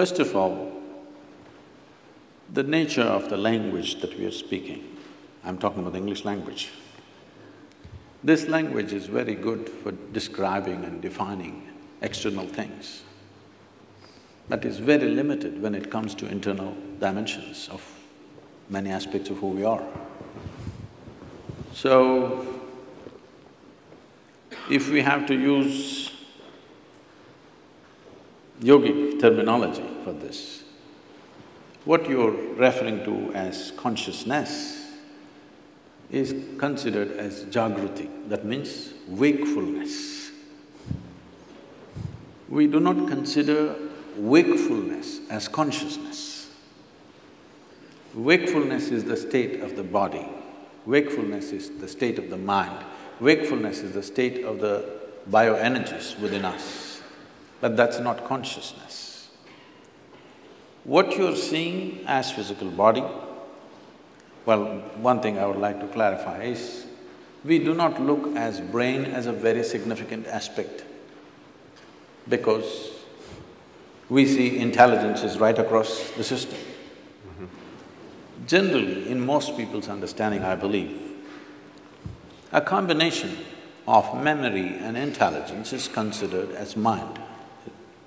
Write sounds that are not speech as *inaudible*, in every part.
First of all, the nature of the language that we are speaking, I'm talking about the English language. This language is very good for describing and defining external things, but is very limited when it comes to internal dimensions of many aspects of who we are. So, if we have to use yogic terminology for this, what you're referring to as consciousness is considered as jagruti, that means wakefulness. We do not consider wakefulness as consciousness. Wakefulness is the state of the body, wakefulness is the state of the mind, wakefulness is the state of the bioenergies within us, but that's not consciousness. What you're seeing as physical body, well, one thing I would like to clarify is, we do not look as brain as a very significant aspect because we see intelligence is right across the system. Generally, in most people's understanding, I believe, a combination of memory and intelligence is considered as mind.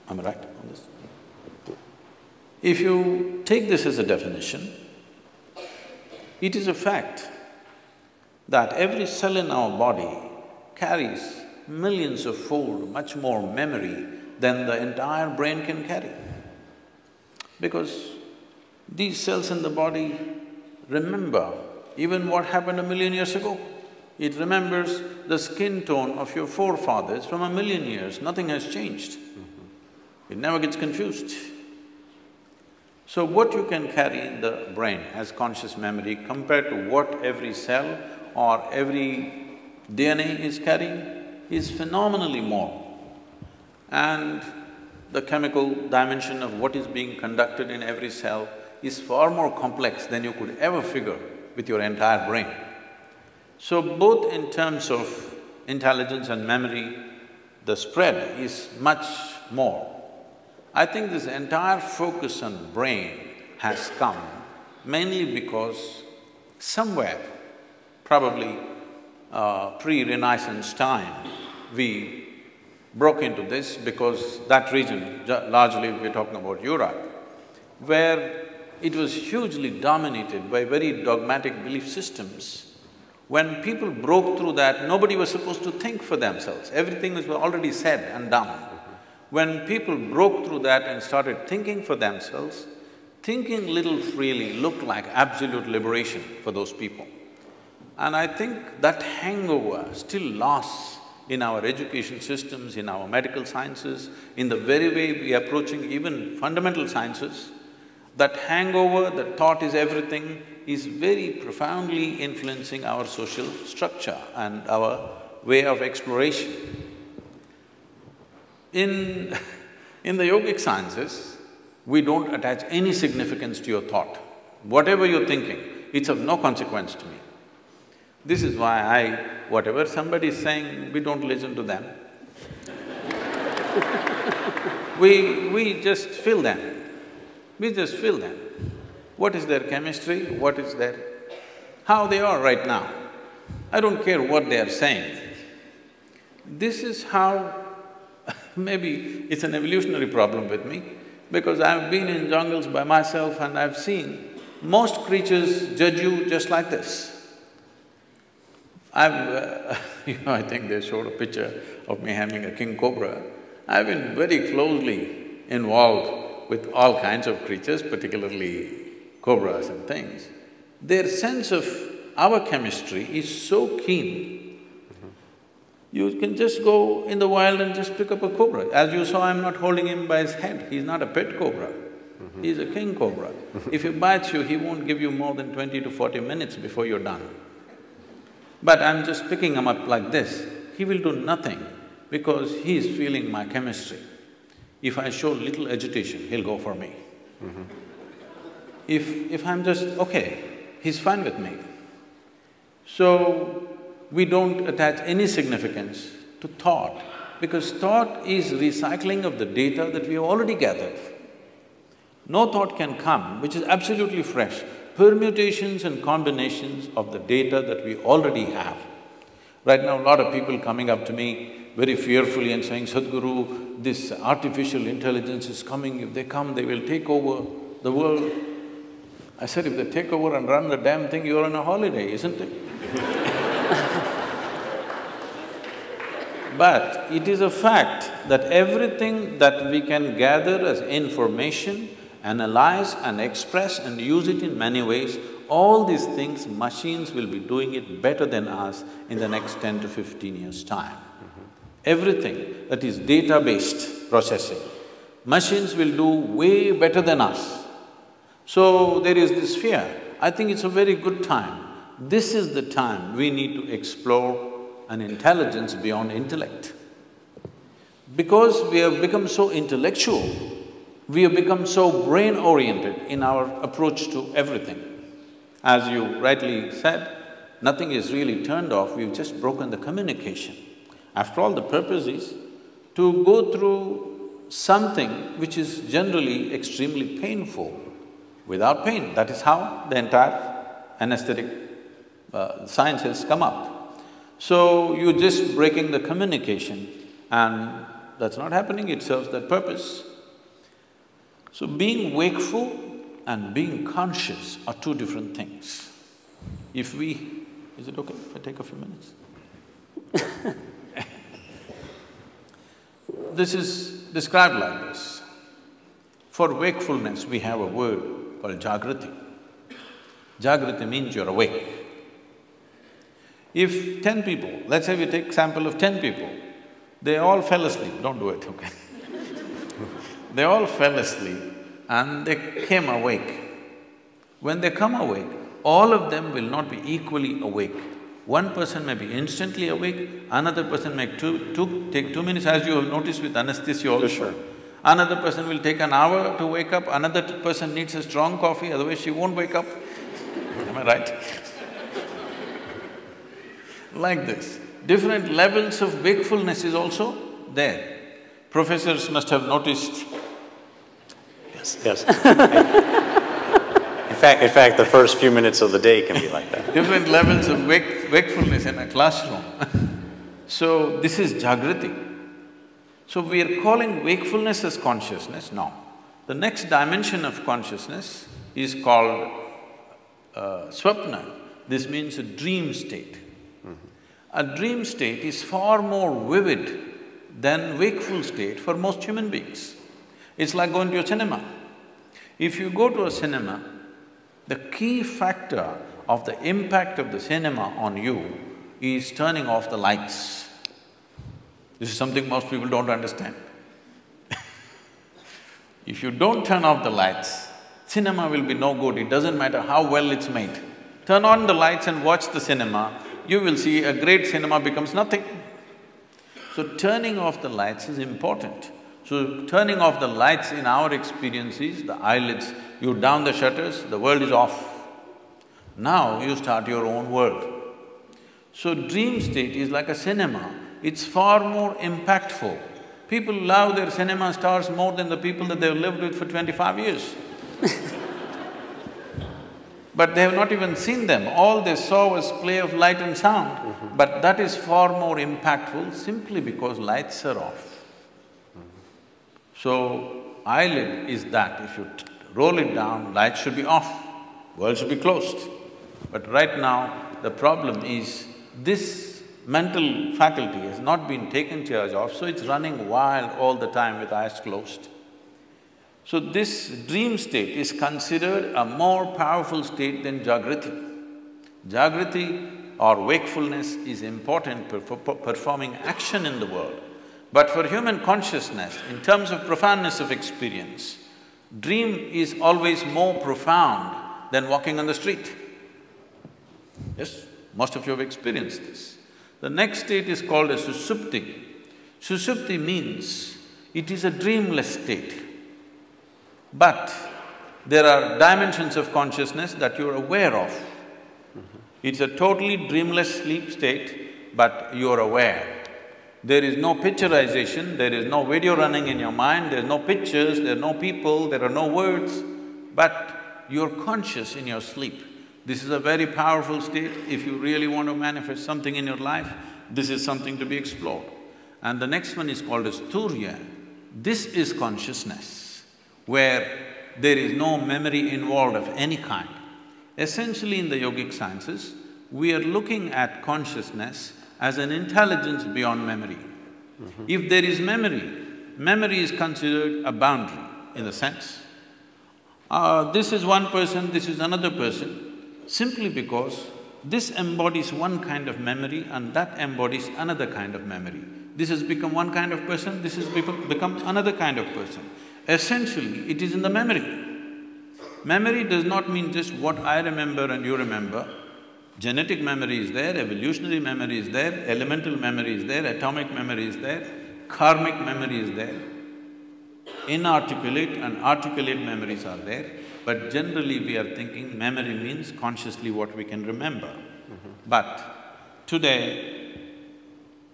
Am I right on this? If you take this as a definition, it is a fact that every cell in our body carries millions of fold much more memory than the entire brain can carry. Because these cells in the body remember even what happened a million years ago. It remembers the skin tone of your forefathers from a million years, nothing has changed. It never gets confused. So what you can carry in the brain as conscious memory compared to what every cell or every DNA is carrying is phenomenally more. And the chemical dimension of what is being conducted in every cell is far more complex than you could ever figure with your entire brain. So both in terms of intelligence and memory, the spread is much more. I think this entire focus on brain has come mainly because somewhere, probably uh, pre-Renaissance time, we broke into this because that region, largely we're talking about Europe, where it was hugely dominated by very dogmatic belief systems. When people broke through that, nobody was supposed to think for themselves, everything was already said and done. When people broke through that and started thinking for themselves, thinking little freely looked like absolute liberation for those people. And I think that hangover still lasts in our education systems, in our medical sciences, in the very way we are approaching even fundamental sciences. That hangover, that thought is everything, is very profoundly influencing our social structure and our way of exploration. In in the yogic sciences, we don't attach any significance to your thought. Whatever you're thinking, it's of no consequence to me. This is why I… whatever somebody is saying, we don't listen to them. *laughs* we… we just feel them. We just feel them. What is their chemistry, what is their… how they are right now. I don't care what they are saying. This is how Maybe it's an evolutionary problem with me, because I've been in jungles by myself and I've seen most creatures judge you just like this. I've… Uh, *laughs* you know, I think they showed a picture of me having a king cobra. I've been very closely involved with all kinds of creatures, particularly cobras and things. Their sense of our chemistry is so keen you can just go in the wild and just pick up a cobra. As you saw, I'm not holding him by his head, he's not a pet cobra. He's a king cobra. if he bites you, he won't give you more than twenty to forty minutes before you're done. But I'm just picking him up like this, he will do nothing because he's feeling my chemistry. If I show little agitation, he'll go for me. If… if I'm just, okay, he's fine with me. So, we don't attach any significance to thought because thought is recycling of the data that we have already gathered. no thought can come which is absolutely fresh. Permutations and combinations of the data that we already have. Right now, a lot of people coming up to me very fearfully and saying, Sadhguru, this artificial intelligence is coming, if they come, they will take over the world. I said, if they take over and run the damn thing, you're on a holiday, isn't it? *laughs* but it is a fact that everything that we can gather as information, analyze and express and use it in many ways, all these things, machines will be doing it better than us in the next ten to fifteen years' time. Everything that is data-based processing, machines will do way better than us. So there is this fear. I think it's a very good time. This is the time we need to explore an intelligence beyond intellect. Because we have become so intellectual, we have become so brain-oriented in our approach to everything. As you rightly said, nothing is really turned off, we've just broken the communication. After all, the purpose is to go through something which is generally extremely painful without pain. That is how the entire anesthetic uh, science has come up. So, you're just breaking the communication and that's not happening, it serves that purpose. So, being wakeful and being conscious are two different things. If we… Is it okay if I take a few minutes? *laughs* this is described like this. For wakefulness, we have a word called Jagrati. Jagrati means you're awake. If ten people, let's say we take sample of ten people, they all fell asleep, don't do it, okay? *laughs* they all fell asleep and they came awake. When they come awake, all of them will not be equally awake. One person may be instantly awake, another person may two, two, take two minutes, as you have noticed with anesthesia also. Sure. Another person will take an hour to wake up, another person needs a strong coffee, otherwise she won't wake up. *laughs* Am I right? Like this. Different levels of wakefulness is also there. Professors must have noticed. Yes, yes. in fact, in fact, the first few minutes of the day can be like that. Different levels of wake, wakefulness in a classroom. *laughs* so, this is Jagrati. So, we are calling wakefulness as consciousness? No. The next dimension of consciousness is called uh, swapna. This means a dream state. A dream state is far more vivid than wakeful state for most human beings. It's like going to a cinema. If you go to a cinema, the key factor of the impact of the cinema on you is turning off the lights. This is something most people don't understand. *laughs* if you don't turn off the lights, cinema will be no good, it doesn't matter how well it's made. Turn on the lights and watch the cinema, you will see a great cinema becomes nothing. So turning off the lights is important. So turning off the lights in our experience is the eyelids, you down the shutters, the world is off. Now you start your own world. So dream state is like a cinema, it's far more impactful. People love their cinema stars more than the people that they've lived with for twenty-five years. *laughs* but they have not even seen them, all they saw was play of light and sound. Mm -hmm. But that is far more impactful simply because lights are off. So, eyelid is that, if you roll it down, light should be off, world should be closed. But right now, the problem is this mental faculty has not been taken charge of, so it's running wild all the time with eyes closed. So this dream state is considered a more powerful state than Jagrati. Jagrati or wakefulness is important for performing action in the world. But for human consciousness, in terms of profoundness of experience, dream is always more profound than walking on the street. Yes, most of you have experienced this. The next state is called a susupti. Susupti means it is a dreamless state. But there are dimensions of consciousness that you're aware of. It's a totally dreamless sleep state, but you're aware. There is no picturization, there is no video running in your mind, there are no pictures, there are no people, there are no words, but you're conscious in your sleep. This is a very powerful state. If you really want to manifest something in your life, this is something to be explored. And the next one is called as Turiya. This is consciousness, where there is no memory involved of any kind. Essentially in the yogic sciences, we are looking at consciousness as an intelligence beyond memory. Mm -hmm. If there is memory, memory is considered a boundary in the sense, uh, this is one person, this is another person, simply because this embodies one kind of memory and that embodies another kind of memory. This has become one kind of person, this has become another kind of person. Essentially, it is in the memory. Memory does not mean just what I remember and you remember. Genetic memory is there, evolutionary memory is there, elemental memory is there, atomic memory is there, karmic memory is there. Inarticulate and articulate memories are there, but generally we are thinking memory means consciously what we can remember. Mm -hmm. But today,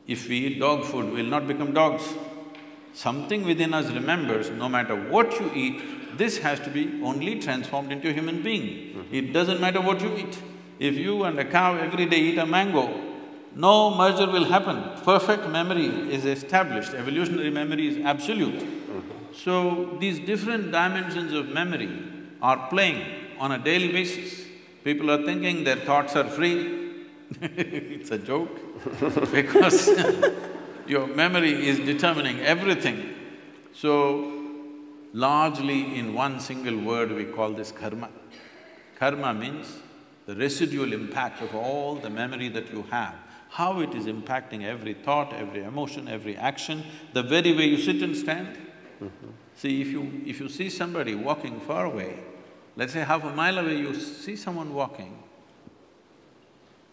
if we eat dog food, we'll not become dogs. Something within us remembers, no matter what you eat, this has to be only transformed into a human being. Mm -hmm. It doesn't matter what you eat. If you and a cow every day eat a mango, no merger will happen. Perfect memory is established, evolutionary memory is absolute. So, these different dimensions of memory are playing on a daily basis. People are thinking their thoughts are free. *laughs* it's a joke *laughs* because *laughs* your memory is determining everything. So, largely in one single word we call this karma. Karma means the residual impact of all the memory that you have, how it is impacting every thought, every emotion, every action, the very way you sit and stand. Mm -hmm. See, if you… if you see somebody walking far away, let's say half a mile away you see someone walking,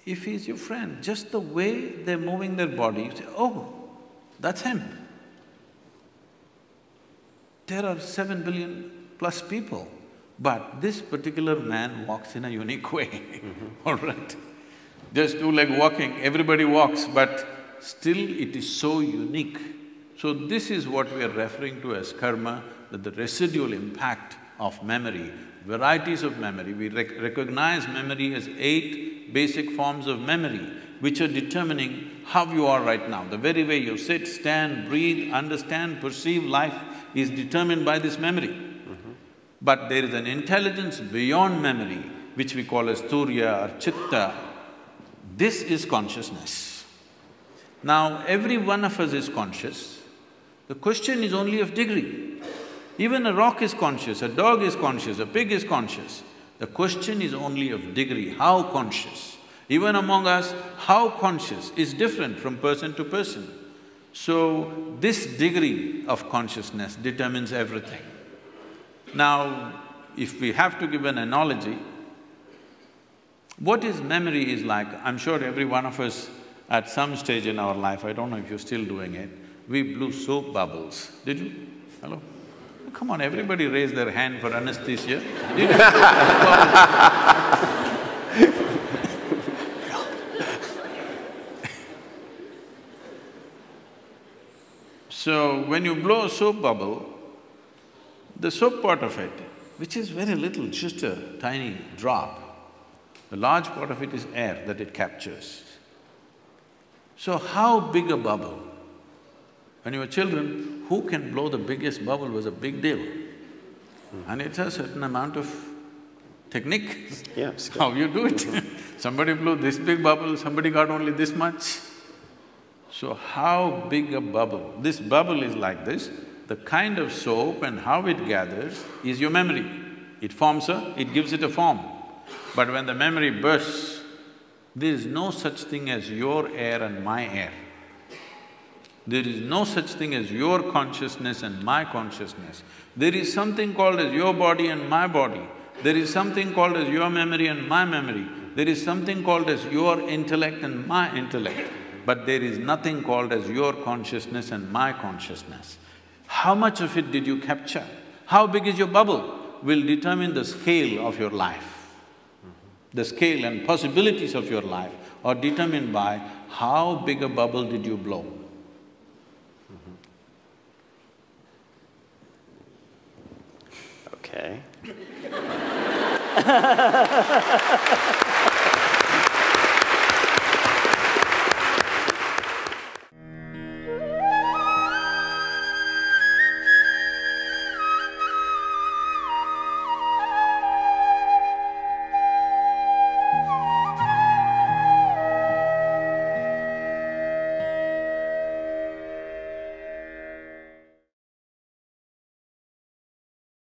if he's your friend, just the way they're moving their body, you say, oh, that's him. There are seven billion plus people. But this particular man walks in a unique way, mm *laughs* -hmm. all right? Just two-leg walking, everybody walks, but still it is so unique. So this is what we are referring to as karma, that the residual impact of memory, varieties of memory. We rec recognize memory as eight basic forms of memory, which are determining how you are right now. The very way you sit, stand, breathe, understand, perceive life is determined by this memory. But there is an intelligence beyond memory, which we call as turiya or chitta. This is consciousness. Now, every one of us is conscious. The question is only of degree. Even a rock is conscious, a dog is conscious, a pig is conscious. The question is only of degree, how conscious. Even among us, how conscious is different from person to person. So, this degree of consciousness determines everything. Now, if we have to give an analogy, what is memory is like, I'm sure every one of us at some stage in our life, I don't know if you're still doing it, we blew soap bubbles. Did you? Hello? Come on, everybody raise their hand for anesthesia. *laughs* Did you? so, when you blow a soap bubble, the soap part of it, which is very little, just a tiny drop, the large part of it is air that it captures. So how big a bubble? When you were children, who can blow the biggest bubble was a big deal. And it's a certain amount of technique. Yeah, *laughs* how you do it. *laughs* somebody blew this big bubble, somebody got only this much. So how big a bubble? This bubble is like this, the kind of soap and how it gathers is your memory. It forms a… it gives it a form. But when the memory bursts, there is no such thing as your air and my air. There is no such thing as your consciousness and my consciousness. There is something called as your body and my body. There is something called as your memory and my memory. There is something called as your intellect and my intellect. But there is nothing called as your consciousness and my consciousness. How much of it did you capture? How big is your bubble will determine the scale of your life. The scale and possibilities of your life are determined by how big a bubble did you blow. Okay. *laughs* *laughs*